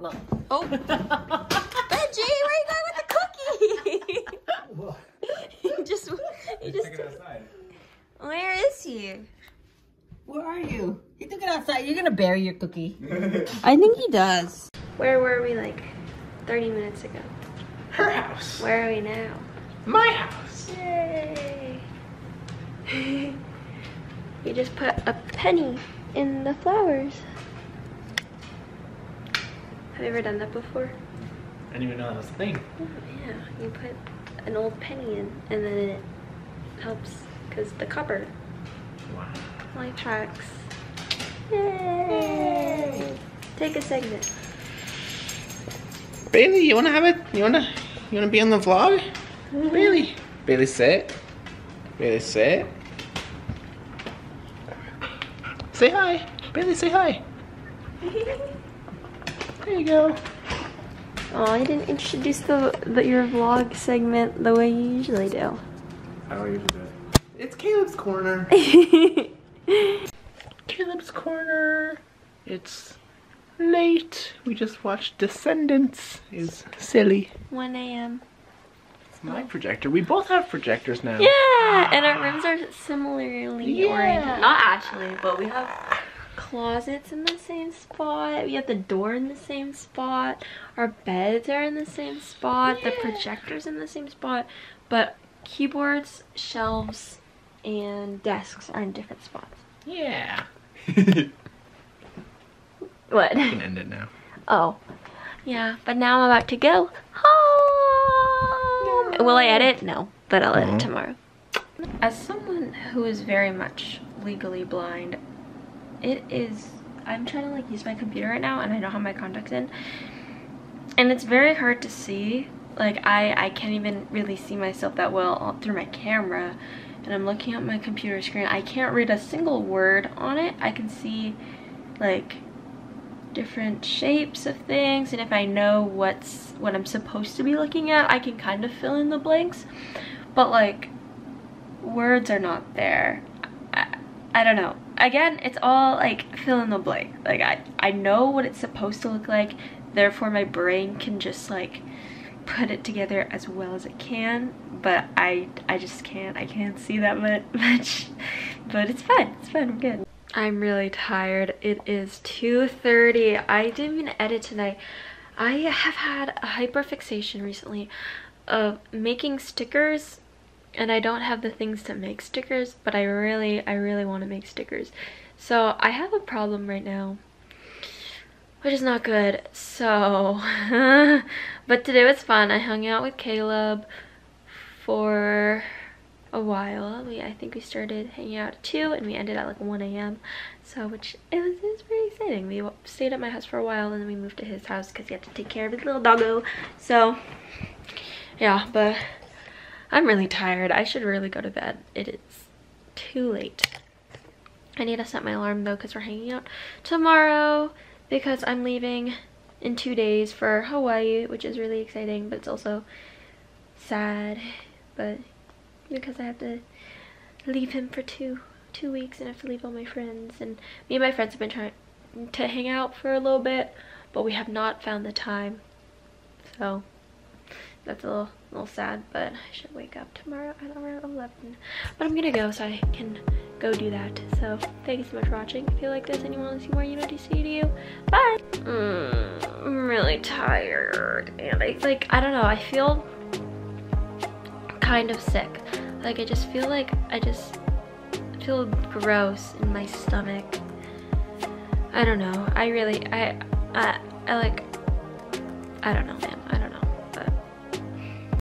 Look. Oh. Benji, where you going with the cookie? he just, he just. Take it outside. Where is he? Where are you? He took it outside. You're gonna bury your cookie. I think he does. Where were we like 30 minutes ago? Her house. Where are we now? My house. Yay! you just put a penny in the flowers. Have you ever done that before? I didn't even know that was a thing. Oh, yeah, you put an old penny in and then it helps because the copper. Wow. life hacks. Yay! Take a segment. Bailey, you wanna have it? You wanna you wanna be on the vlog? Mm-hmm. Bailey. Bailey sit. Bailey sit. Say hi. Bailey say hi. There you go. Oh, you didn't introduce the, the your vlog segment the way you usually do. How are you today? It's Caleb's corner. Caleb's corner. It's late. We just watched Descendants. Is silly. 1 a.m. It's my projector. We both have projectors now. Yeah, and our rooms are similarly Yeah. oriented. Not actually, but we have closets in the same spot. We have the door in the same spot. Our beds are in the same spot. The projector's in the same spot. But keyboards, shelves, and desks are in different spots. Yeah. you What? can end it now. Oh. Yeah, but now I'm about to go home. Will I edit? No, but I'll edit No. tomorrow. As someone who is very much legally blind, it is I'm trying to like use my computer right now and I don't have my contacts in. And it's very hard to see. Like I I can't even really see myself that well through my camera. And I'm looking at my computer screen. I can't read a single word on it. I can see like different shapes of things and if I know what's what I'm supposed to be looking at I can kind of fill in the blanks but like words are not there I, I don't know again it's all like fill in the blank like I I know what it's supposed to look like therefore my brain can just like put it together as well as it can but I I just can't I can't see that much but it's fine it's fine we're good I'm really tired. It is 2.30. I didn't even edit tonight. I have had a hyperfixation recently of making stickers and I don't have the things to make stickers, but I really, I really want to make stickers. So I have a problem right now, which is not good. So, but today was fun. I hung out with Caleb for a while. We I think we started hanging out at 2 and we ended at like 1 a.m. So which it was, it was pretty exciting. We stayed at my house for a while and then we moved to his house because he had to take care of his little doggo. So yeah, but I'm really tired. I should really go to bed. It is too late. I need to set my alarm though because we're hanging out tomorrow because I'm leaving in two days for Hawaii, which is really exciting, but it's also sad. But because I have to leave him for two two weeks and I have to leave all my friends and me and my friends have been trying to hang out for a little bit but we have not found the time so that's a little, little sad but I should wake up tomorrow at around 11 but I'm gonna go so I can go do that so thank you so much for watching if you like this and you want to see more know you bye mm, I'm really tired and I like I don't know I feel kind of sick. Like I just feel like I just feel gross in my stomach. I don't know. I really I I, I like I don't know, man. I